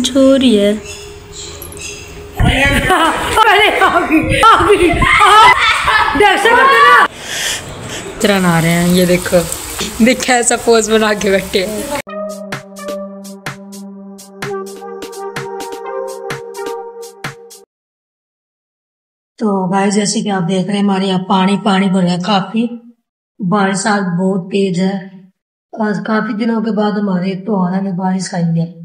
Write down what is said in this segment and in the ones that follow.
छोरी है तरह ना रहे हैं ये देखो। देखा ऐसा पोज बना के बैठे हैं। तो भाई जैसे कि आप देख रहे हैं हमारे यहाँ पानी पानी भर गया काफ़ी। बारिश आज बहुत तेज है। आज काफ़ी दिनों के बाद हमारे त्योहार में बारिश आई है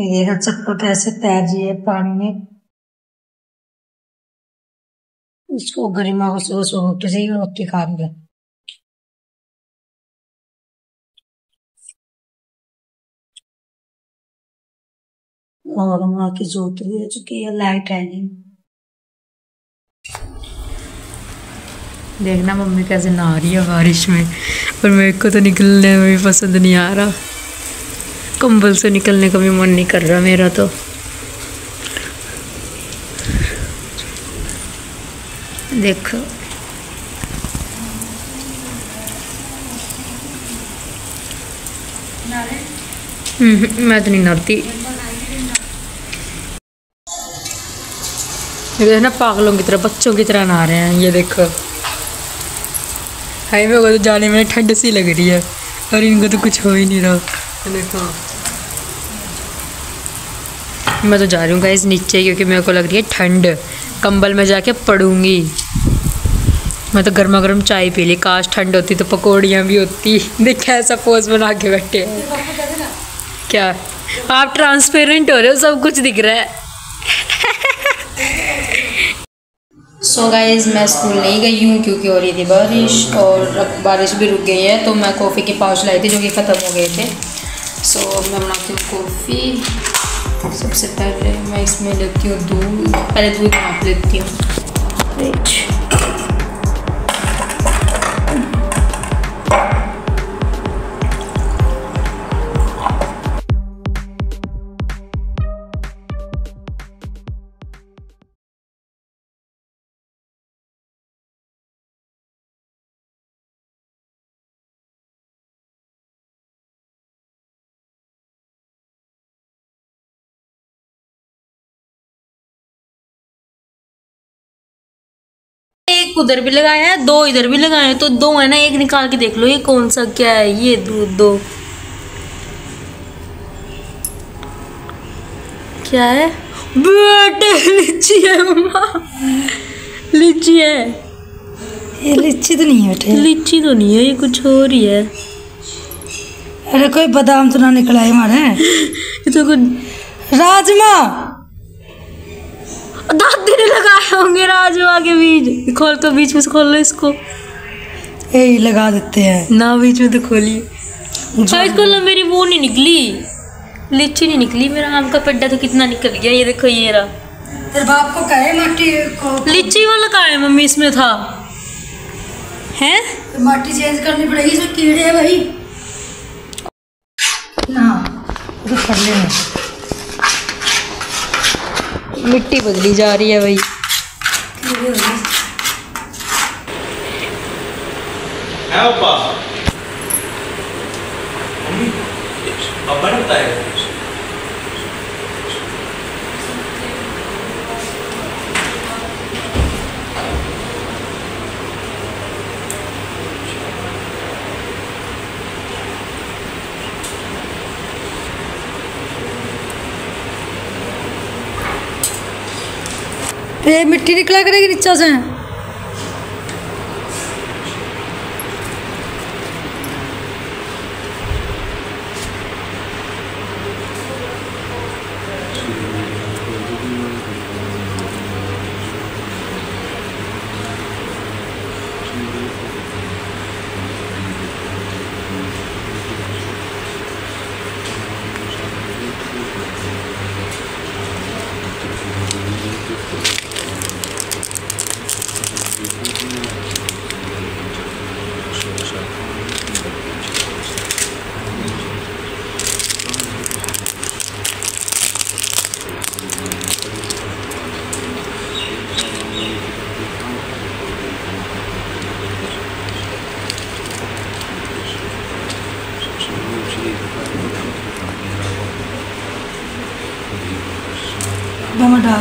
ये देख सकते हो कैसे तैर जी है पानी में। इसको गरिमा को सुबह सुबह उठ से ही रोटी खा रही है और वहाँ की जोत भी हो, चुकी है लाइट है नहीं। देखना मम्मी कैसे नहा रही है बारिश में, पर मेरे को तो निकलने में भी पसंद नहीं आ रहा। कंबल से निकलने का भी मन नहीं कर रहा मेरा तो। देखो। हम्म, मैं तो नहीं नहाती। ना पागलों की तरह बच्चों की तरह नहा रहे हैं ये देखो। हाई को तो जाने में ठंड सी लग रही है और इनको तो कुछ हो ही नहीं रहा। देखो मैं तो जा रही हूँ गाइस नीचे क्योंकि मेरे को लग रही है ठंड। कंबल में जाके पड़ूँगी। मैं तो गर्मा गर्म चाय पी ली, काश ठंड होती तो पकौड़ियाँ भी होती। देखा ऐसा पोज बना के बैठे क्या? आप ट्रांसपेरेंट हो रहे हो, सब कुछ दिख रहा है। सो गाइज़ मैं स्कूल नहीं गई हूँ क्योंकि हो रही थी बारिश और बारिश भी रुक गई है तो मैं कॉफ़ी के पाउच लाई थी जो कि ख़त्म हो गए थे। सो so, मैं बनाती हूँ कॉफ़ी। सबसे पहले मैं इसमें लेती हूँ दूध। पहले दूध नाप लेती हूँ। एक उधर भी लगाया है दो इधर भी लगाए हैं तो दो है ना एक निकाल के देख लो ये कौन सा क्या है ये दो दो। क्या है? बेटे लीची है मम्मा लीची है। ये लीची तो नहीं है बेटे। लीची तो नहीं है ये कुछ और ही है। अरे कोई बादाम तो ना निकला है हमारे ये तो कुछ राजमा! दादी ने लगाए होंगे राजमा के बीज खोल तो बीच में से खोल लो इसको। यही लगा देते हैं। ना बीच में तो खोलिए। शायद खोलो मेरी वो नहीं निकली। लीची नहीं निकली। मेरा आम का पेड्डा तो कितना निकल गया ये देखो ये रहा। तेरे बाप को कहे माटी को लीची वाला कहा है मम्मी इसमें था। हैं? माटी चेंज करनी पड़ेगी इसमें कीड़े हैं भाई। ना तो मिट्टी बदली जा रही है भाई। कीड़े हो गए। है पापा मम्मी ये मिट्टी निकला करेगी नीचे से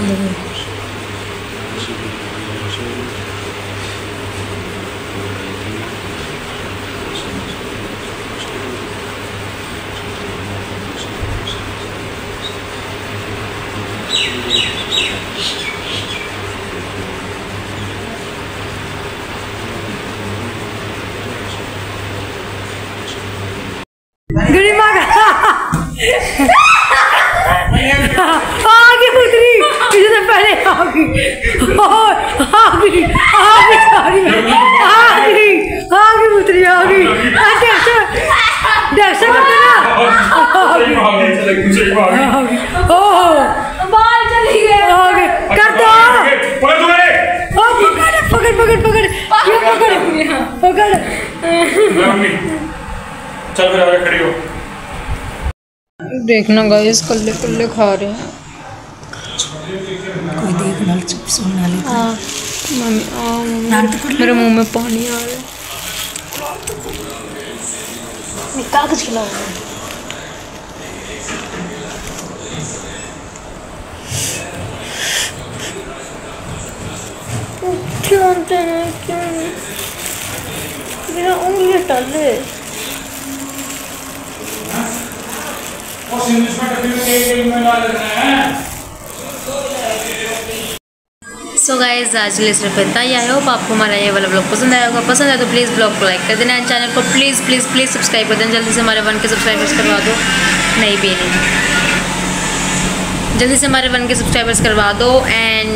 देंगे गरिमा चल खड़ी हो। देखना गाइस कल्ले कल्ले खा रहे हैं। कोई देख ना चुप सुनना ले। आ, मम्मी आ, मम्मी। तो कर मेरे मुँह में पानी आ रहा है। कागज़ खिलाओ क्यों तेरे क्यों मेरा उंगली हटा ले सो गाइज़ आज के लिए सिर्फ़ इतना ही। आई होप आपको हमारा ये वाला ब्लॉग पसंद आया होगा। पसंद आया तो प्लीज़ ब्लॉग को लाइक कर देना एंड चैनल को प्लीज़ प्लीज़ प्लीज़ सब्सक्राइब कर देना। जल्दी से हमारे वन के सब्सक्राइबर्स करवा दो। नहीं भी नहीं। जल्दी से हमारे वन के सब्सक्राइबर्स करवा दो एंड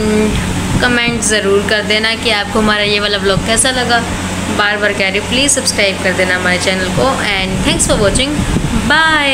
कमेंट ज़रूर कर देना कि आपको हमारा ये वाला ब्लॉग कैसा लगा। बार बार कह रही हूँ प्लीज़ सब्सक्राइब कर देना हमारे चैनल को and thanks for watching bye